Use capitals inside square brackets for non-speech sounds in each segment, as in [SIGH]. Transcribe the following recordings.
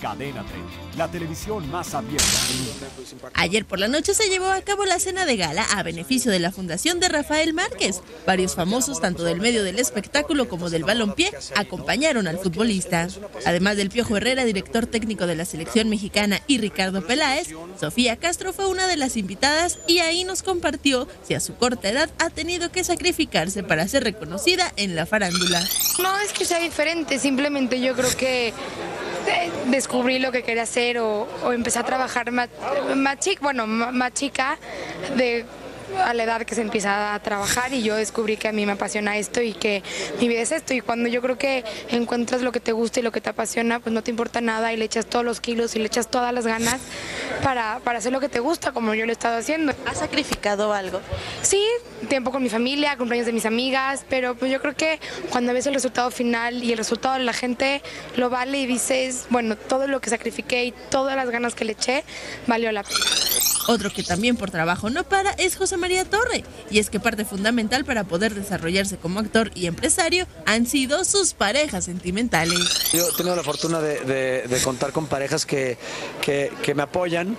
Cadena 30, la televisión más abierta Ayer por la noche se llevó a cabo la cena de gala a beneficio de la Fundación de Rafael Márquez. Varios famosos, tanto del medio del espectáculo como del balompié, acompañaron al futbolista. Además del Piojo Herrera, director técnico de la selección mexicana, y Ricardo Peláez, Sofía Castro fue una de las invitadas y ahí nos compartió si a su corta edad ha tenido que sacrificarse para ser reconocida en la farándula. No es que sea diferente, simplemente yo creo que descubrí lo que quería hacer o, empecé a trabajar más, más chica, bueno, más chica de a la edad que se empieza a trabajar y yo descubrí que a mí me apasiona esto y que mi vida es esto y cuando yo creo que encuentras lo que te gusta y lo que te apasiona, pues no te importa nada y le echas todos los kilos y le echas todas las ganas para, para hacer lo que te gusta, como yo lo he estado haciendo. ¿Has sacrificado algo? Sí, tiempo con mi familia, cumpleaños de mis amigas, pero pues yo creo que cuando ves el resultado final y el resultado de la gente lo vale y dices, bueno, todo lo que sacrifiqué y todas las ganas que le eché, valió la pena. Otro que también por trabajo no para es José María Torre, y es que parte fundamental para poder desarrollarse como actor y empresario han sido sus parejas sentimentales. Yo he tenido la fortuna de, contar con parejas que, que me apoyan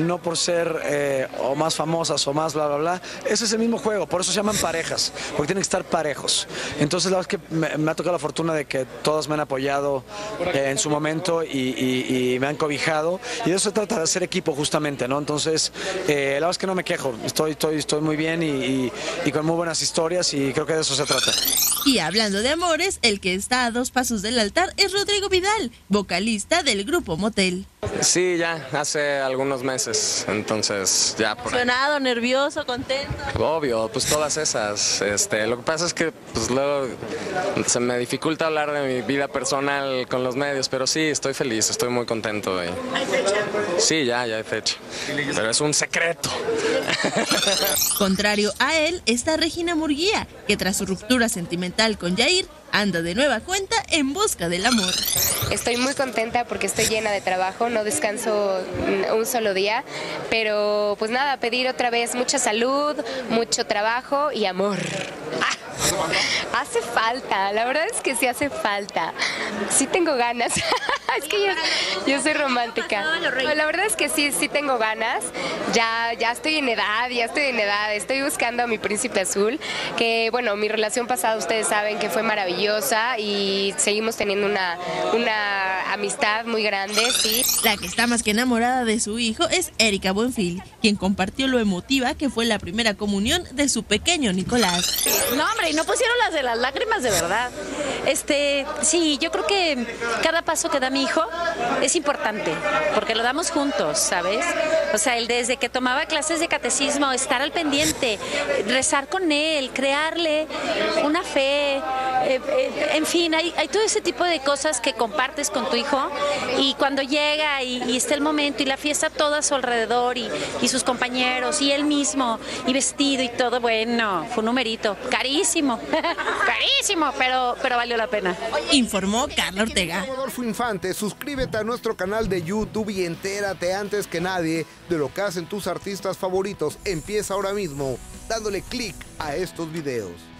no por ser eh, o más famosas o más bla, bla, bla. Ese es el mismo juego, por eso se llaman parejas, porque tienen que estar parejos. Entonces, la verdad es que me, ha tocado la fortuna de que todas me han apoyado eh, en su momento y, me han cobijado. Y de eso se trata de hacer equipo, justamente, ¿no? Entonces, eh, la verdad es que no me quejo, estoy, estoy, estoy muy bien y, y con muy buenas historias y creo que de eso se trata. Y hablando de amores, el que está a dos pasos del altar es Rodrigo Vidal, vocalista del grupo Motel. Sí, ya, hace algunos meses, entonces ya por ¿Emocionado, nervioso, contento? Obvio, pues todas esas. Este, lo que pasa es que pues luego se me dificulta hablar de mi vida personal con los medios, pero sí, estoy feliz, estoy muy contento. ¿Hay fecha? Sí, ya, ya hay fecha. Pero es un secreto. [LAUGHS] Contrario a él está Regina Murguía, que tras su ruptura sentimental con Jair, anda de nueva cuenta en busca del amor. Estoy muy contenta porque estoy llena de trabajo, no descanso un solo día, pero pues nada, pedir otra vez mucha salud, mucho trabajo y amor. Hace falta, la verdad es que sí hace falta. Sí tengo ganas. [LAUGHS] [LAUGHS] es que yo, soy romántica. la verdad es que sí, sí tengo ganas. Ya, ya estoy en edad, ya estoy en edad. Estoy buscando a mi príncipe azul, que bueno, mi relación pasada ustedes saben que fue maravillosa y seguimos teniendo una, una amistad muy grande, sí. La que está más que enamorada de su hijo es Erika Buenfil, quien compartió lo emotiva que fue la primera comunión de su pequeño Nicolás. No, hombre, no pusieron las de las lágrimas de verdad. Este, sí, yo creo que cada paso que da mi hijo es importante, porque lo damos juntos, ¿sabes? O sea, el desde que tomaba clases de catecismo, estar al pendiente, rezar con él, crearle una fe, eh, eh, en fin, hay, todo ese tipo de cosas que compartes con tu hijo y cuando llega y, está el momento y la fiesta toda a su alrededor y, y, sus compañeros y él mismo y vestido y todo, bueno, fue un numerito, carísimo, [LAUGHS] carísimo, pero, pero valió la pena. Informó Carla Ortega. Adolfo Infante, suscríbete a nuestro canal de YouTube y entérate antes que nadie de lo que hacen tus artistas favoritos. Empieza ahora mismo dándole clic a estos videos.